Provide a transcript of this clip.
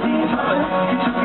Fatima.